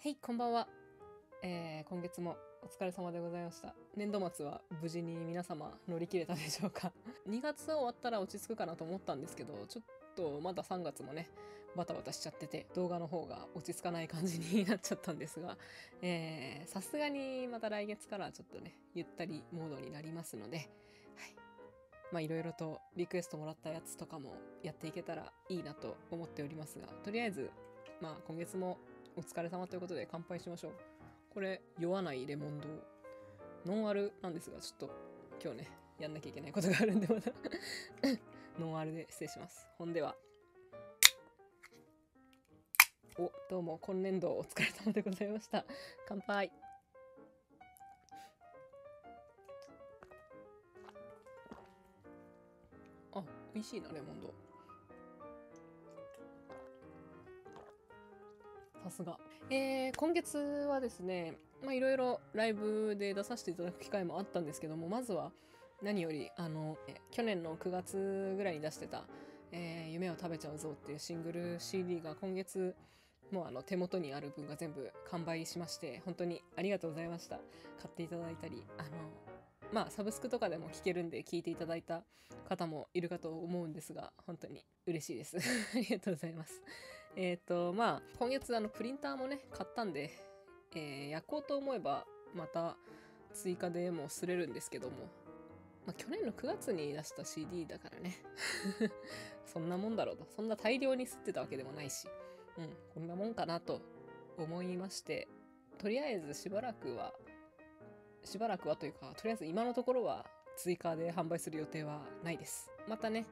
はい、こんばんは。えー今月もお疲れ様でございました。年度末は無事に皆様乗り切れたでしょうか。2月終わったら落ち着くかなと思ったんですけど、ちょっとまだ3月もね、バタバタしちゃってて、動画の方が落ち着かない感じになっちゃったんですが、えーさすがにまた来月からちょっとね、ゆったりモードになりますので、はい。まあいろいろとリクエストもらったやつとかもやっていけたらいいなと思っておりますが、とりあえず、まあ今月もお疲れ様ということで乾杯しましょう。これ、酔わないレモン堂。ノンアルなんですが、ちょっと今日ね、やんなきゃいけないことがあるんで、また ノンアルで失礼します。ほんでは。お、どうも、今年度お疲れ様でございました。乾杯。あ、美味しいな、レモン堂。さすが。えー、今月はですね、まあいろいろライブで出させていただく機会もあったんですけども、まずは何より、あの、去年の9月ぐらいに出してた、えー夢を食べちゃうぞっていうシングル CD が今月、もうあの手元にある分が全部完売しまして、本当にありがとうございました。買っていただいたり、あの、まあサブスクとかでも聴けるんで聞いていただいた方もいるかと思うんですが、本当に嬉しいです。ありがとうございます。えっ、と、まあ、今月あのプリンターもね、買ったんで、えー焼こうと思えば、また追加でもすれるんですけども、まあ、去年の9月に出した CD だからね。そんなもんだろうと。そんな大量に吸ってたわけでもないし、うん、こんなもんかなと思いまして、とりあえずしばらくは、しばらくはというか、とりあえず今のところは追加で販売する予定はないです。またね、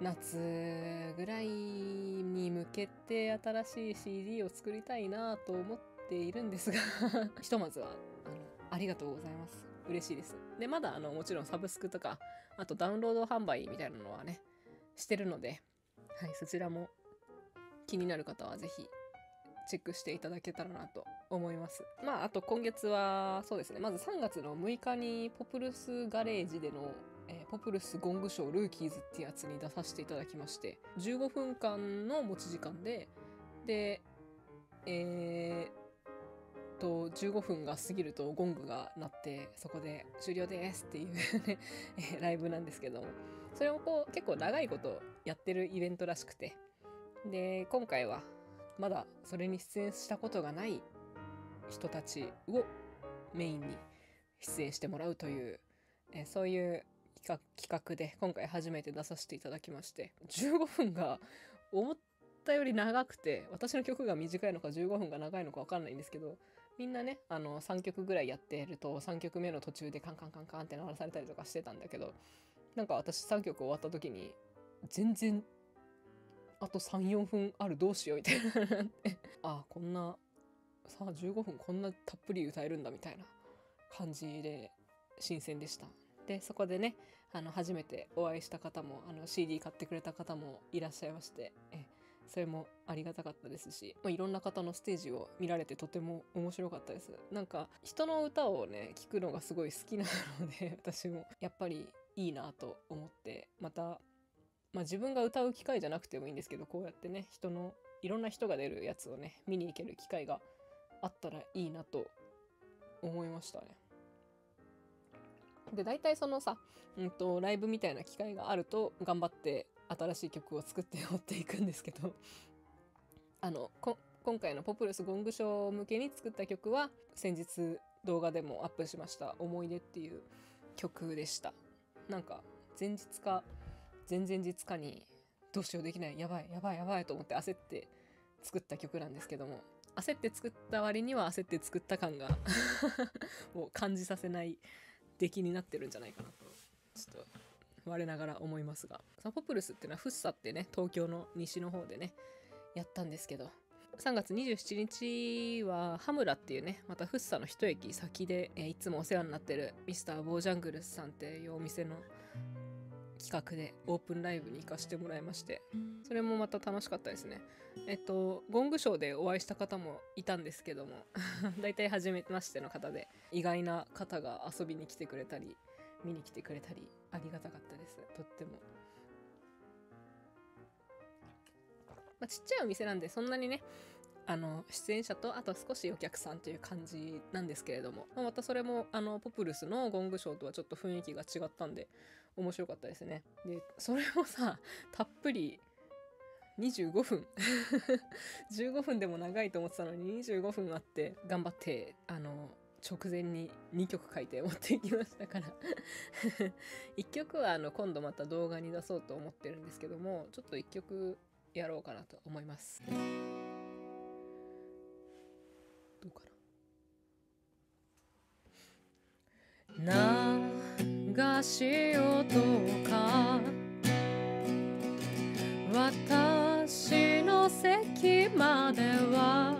夏ぐらいに向けて新しい CD を作りたいなと思っているんですが。ひとまずはあのありがとうございます。嬉しいです。でまだあのもちろんサブスクとかあとダウンロード販売みたいなのはねしてるので、はい、そちらも気になる方はぜひチェックしていただけたらなと思います。まああと今月はそうですね。まず3月の6日にポプルスガレージでのえーポプルスゴングショールーキーズってやつに出させていただきまして15分間の持ち時間ででえーっと15分が過ぎるとゴングが鳴ってそこで終了ですっていうえライブなんですけども。それをこう結構長いことやってるイベントらしくて。で今回はまだそれに出演したことがない人たちをメインに出演してもらうという、えそういう企画で今回初めて出させていただきまして15分が思ったより長くて私の曲が短いのか15分が長いのか分かんないんですけどみんなねあの3曲ぐらいやってると3曲目の途中でカンカンカンカンって鳴らされたりとかしてたんだけどなんか私3曲終わった時に全然あと34分あるどうしようみたいななってあこんなさあ15分こんなたっぷり歌えるんだみたいな感じで新鮮でした。でそこでねあの初めてお会いした方もあの CD 買ってくれた方もいらっしゃいましてえそれもありがたかったですし、まあ、いろんな方のステージを見られてとても面白かったです。なんか人の歌をね聞くのがすごい好きなので 私もやっぱりいいなと思ってまたまあ自分が歌う機会じゃなくてもいいんですけどこうやってね人のいろんな人が出るやつをね見に行ける機会があったらいいなと思いましたね。で大体そのさ、うん、とライブみたいな機会があると頑張って新しい曲を作って持っていくんですけど。あのこ今回のポプルスゴングショー向けに作った曲は先日動画でもアップしました「思い出」っていう曲でした。なんか前日か前々日かにどうしようできないやばいやばいやばいと思って焦って作った曲なんですけども焦って作った割には焦って作った感が もう感じさせない出来になってるんじゃないかなとちょっと我ながら思いますが。サポプルスっていうのはフッサってね東京の西の方でねやったんですけど3月27日は羽村っていうねまたフッサの一駅先で、えいつもお世話になってるミスターボージャングルスさんっていうお店の企画でオープンライブに行かせてもらいましてそれもまた楽しかったですね。えっとゴングショーでお会いした方もいたんですけども 大体初めましての方で意外な方が遊びに来てくれたり見に来てくれたりありがたかったです。とっても。まあ、ちっちゃいお店なんでそんなにねあの出演者とあと少しお客さんという感じなんですけれども、まあ、またそれもあのポプルスのゴングショーとはちょっと雰囲気が違ったんで面白かったですね。でそれをさ たっぷり25分。15分でも長いと思ってたのに25分あって頑張ってあの直前に2曲書いて持っていきましたから。1曲はあの今度また動画に出そうと思ってるんですけどもちょっと1曲やろうかなと思います。どうかな。がし音か。私の席までは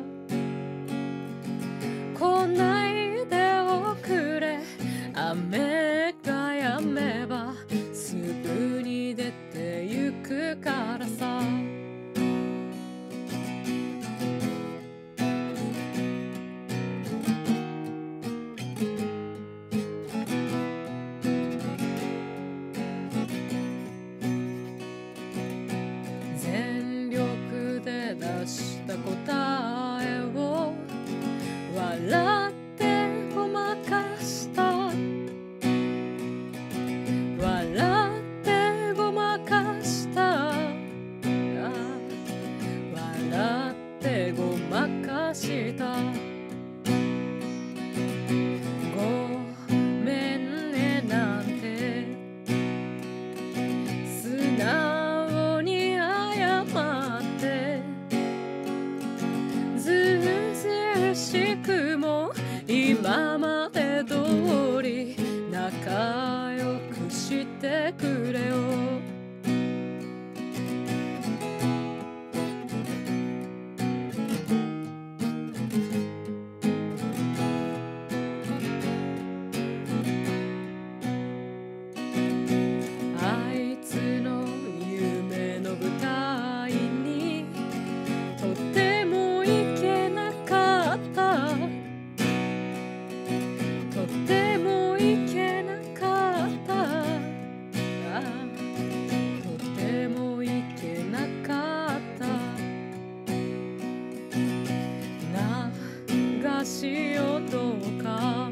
流し音か。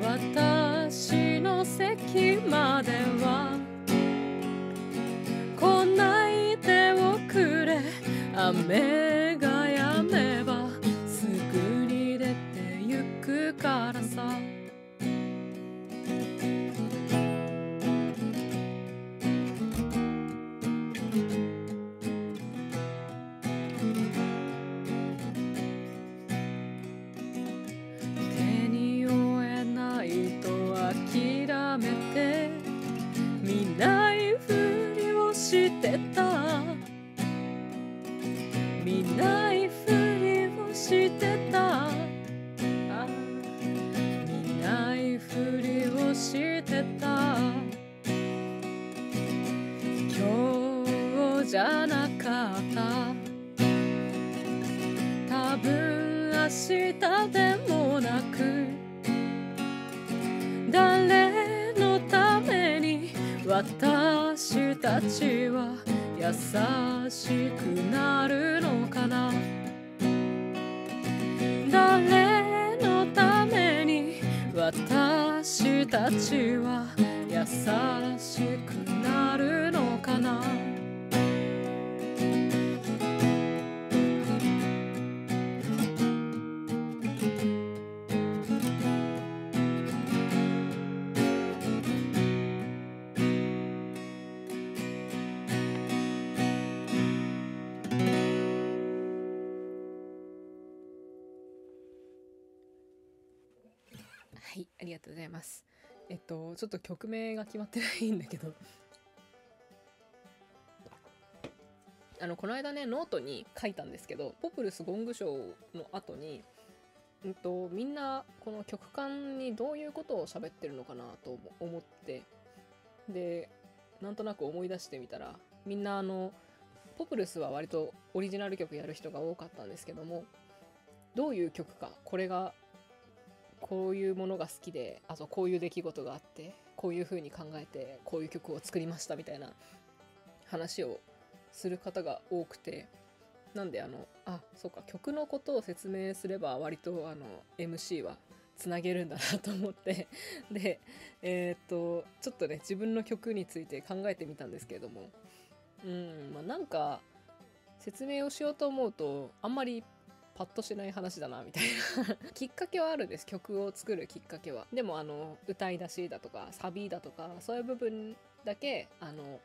私の席までは。来ないでおくれ。雨明日でもなく誰のために私たちは優しくなるのかな。誰のために私たちは優しくなるのかな。りがとうございます。えっと、ちょっと曲名が決まってないんだけど、あの、この間ね、ノートに書いたんですけど、ポプルスゴングショーの後に、うんと、みんな、この曲間にどういうことを喋ってるのかなと思って、で、なんとなく思い出してみたら、みんなあの、ポプルスは割とオリジナル曲やる人が多かったんですけども、どういう曲か、これがこういうものが好きであとこういう出来事があってこういう風に考えてこういう曲を作りましたみたいな話をする方が多くてなんであのあそうか曲のことを説明すれば割とあの MC はつなげるんだなと思って でえー、っとちょっとね自分の曲について考えてみたんですけれどもうんまあなんか説明をしようと思うとあんまりパッとしない話だなみたいな。きっかけはあるんです曲を作るきっかけは。でもあの歌い出しだとかサビだとかそういう部分だけあの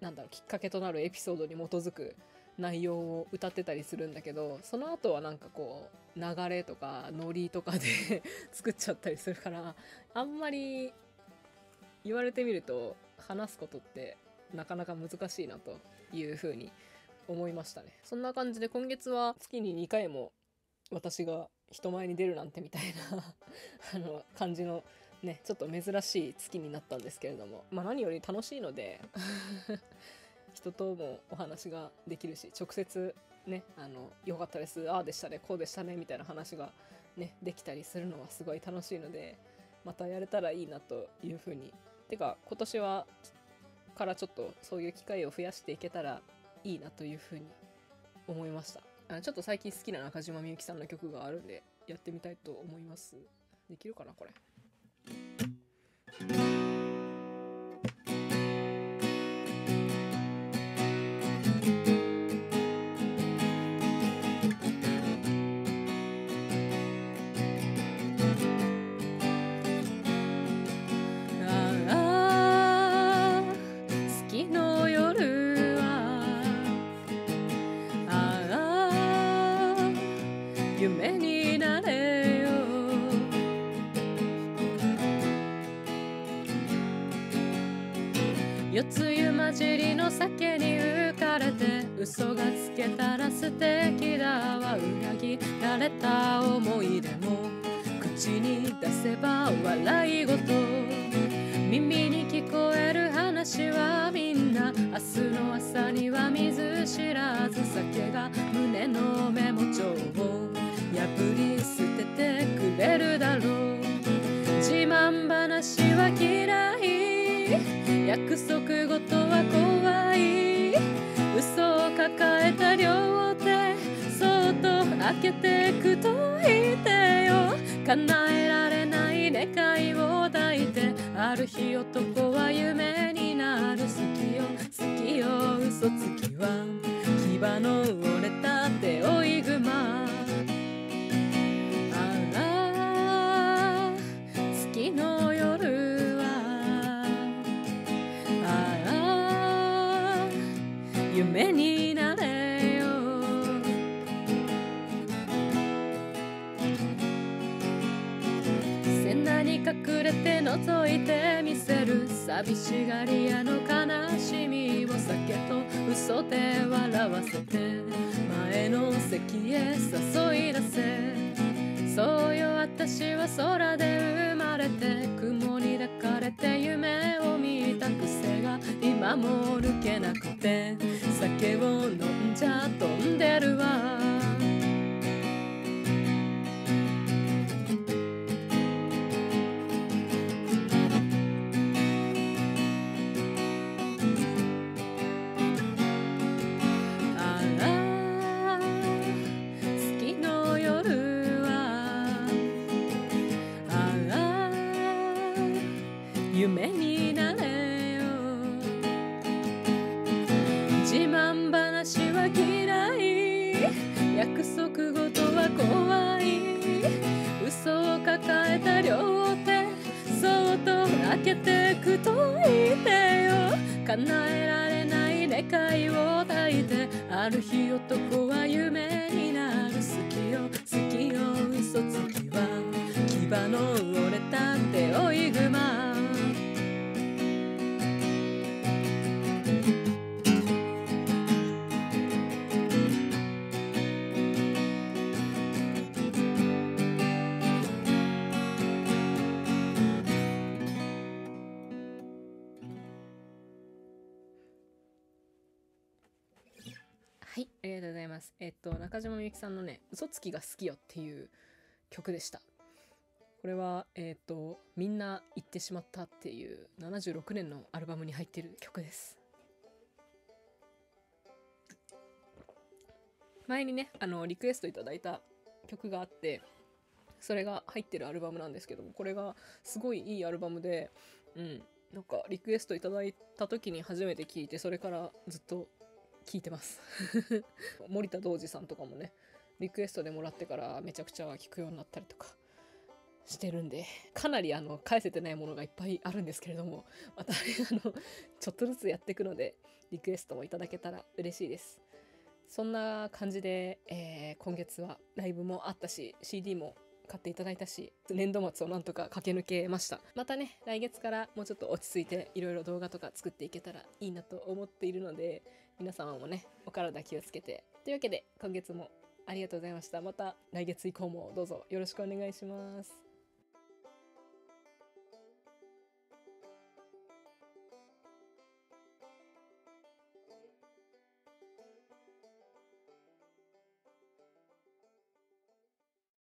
なんだろうきっかけとなるエピソードに基づく内容を歌ってたりするんだけどその後はなんかこう流れとかノリとかで 作っちゃったりするからあんまり言われてみると話すことってなかなか難しいなというふうに思いましたね。そんな感じで今月は月に2回も私が人前に出るなんてみたいな あの感じのねちょっと珍しい月になったんですけれども。まあ何より楽しいので 人ともお話ができるし直接ねあの良かったですああでしたねこうでしたねみたいな話がねできたりするのはすごい楽しいのでまたやれたらいいなというふうに。てか今年はからちょっとそういう機会を増やしていけたらいいなというふうに思いました。あちょっと最近好きな中島みゆきさんの曲があるんでやってみたいと思います。できるかなこれ。混じりの酒に浮かれて嘘がつけたら素敵だわ。裏切られた思い出も口に出せば笑い事耳に聞こえる話はみんな明日の朝には見ず知らず酒が胸のメモ帳を破り捨ててくれるだろう自慢話は嫌い約束事は怖い。嘘を抱えた両手そっと開けてくと言ってよ。叶えられない願いを抱いてある日男は夢になる。好きよ好きよ嘘つきは。牙の折れたに隠れて覗いてみせる寂しがり屋の悲しみを酒と嘘で笑わせて前の席へ誘い出せ。そうよ私は空で生まれて雲に抱かれて夢を見た癖が今も抜けなくて。酒を飲んじゃ飛んでるわ。叶えられない願いを抱いてある日男は夢になる。好きよ好きよ嘘つきは。牙の上はい、ありがとうございます。えっと、中島みゆきさんのね、嘘つきが好きよっていう曲でした。これは、えっと、みんな言ってしまったっていう76年のアルバムに入ってる曲です。前にねあのリクエストいただいた曲があってそれが入ってるアルバムなんですけどもこれがすごいいいアルバムでうんなんかリクエストいただいた時に初めて聞いてそれからずっと聞いてます。森田童子さんとかもねリクエストでもらってからめちゃくちゃ聞くようになったりとかしてるんでかなりあの返せてないものがいっぱいあるんですけれどもまた あのちょっとずつやっていくのでリクエストもいただけたら嬉しいです。そんな感じで、えー、今月はライブもあったし CD も買っていただいたし年度末をなんとか駆け抜けました。またね来月からもうちょっと落ち着いていろいろ動画とか作っていけたらいいなと思っているので皆様もねお体気をつけて。というわけで今月もありがとうございました。また来月以降もどうぞよろしくお願いします。